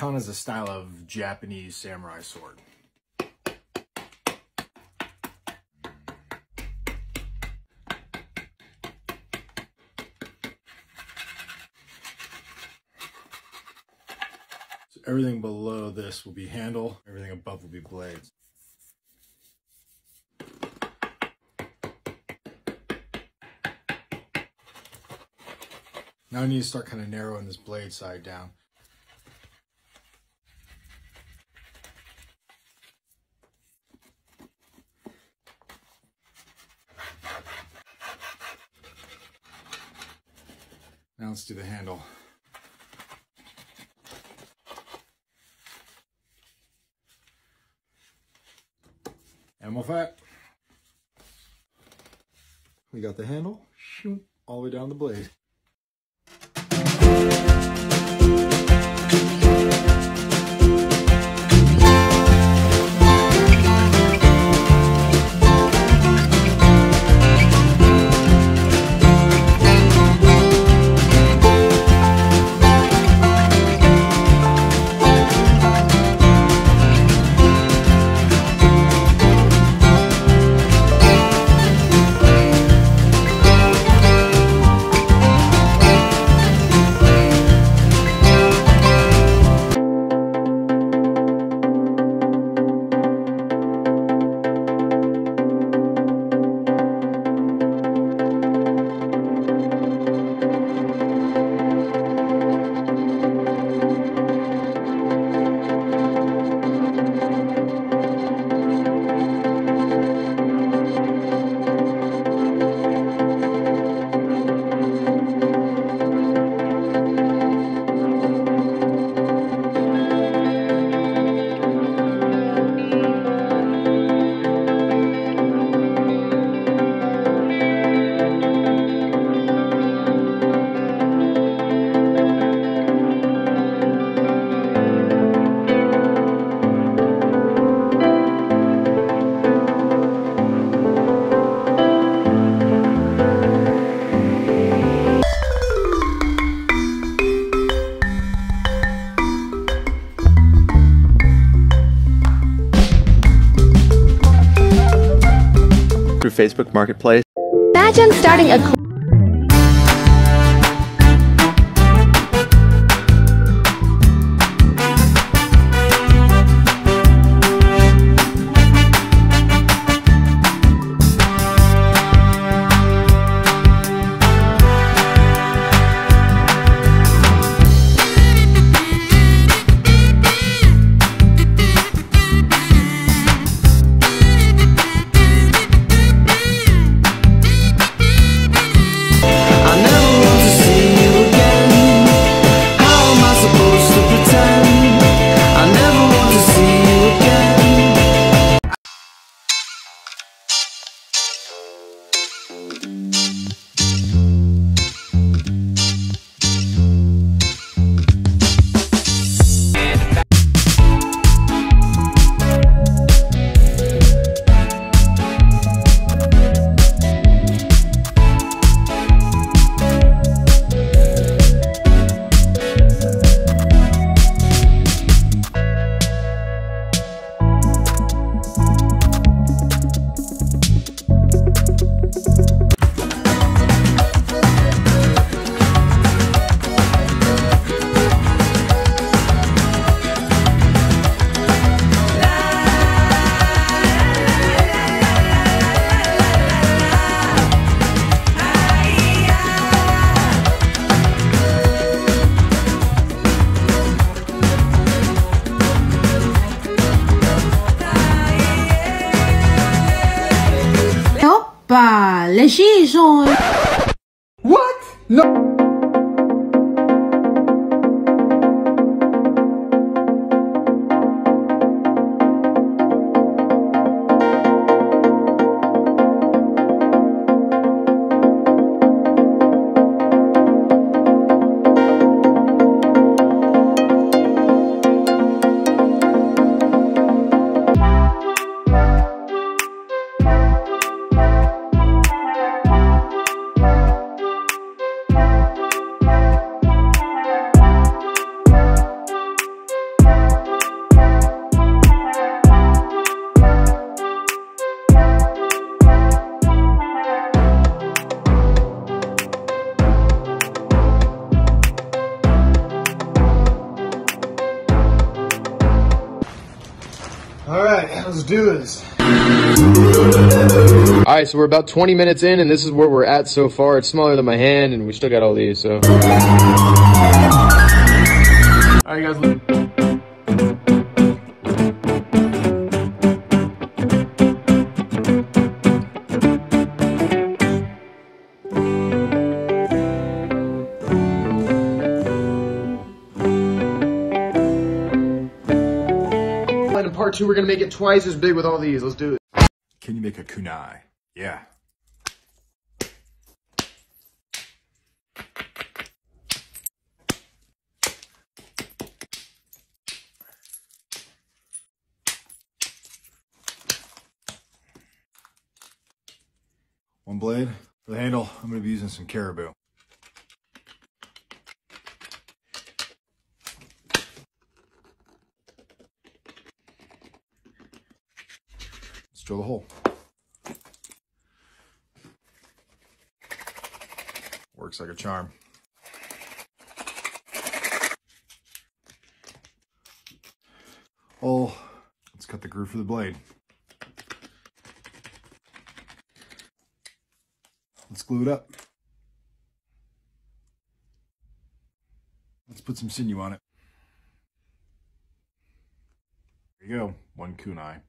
Katana is a style of Japanese samurai sword. So everything below this will be handle, everything above will be blades. Now I need to start kind of narrowing this blade side down. Now let's do the handle. Animal fat. We got the handle, all the way down the blade. Facebook Marketplace. Imagine starting a Hein. What? Non. Let's do this. All right, so we're about 20 minutes in, and this is where we're at so far. It's smaller than my hand, and we still got all these, so. All right, guys. We're gonna make it twice as big with all these. Let's do it. Can you make a kunai? Yeah. One blade. For the handle, I'm going to be using some caribou. Drill the hole. Works like a charm. Oh, let's cut the groove for the blade. Let's glue it up. Let's put some sinew on it. There you go, one kunai.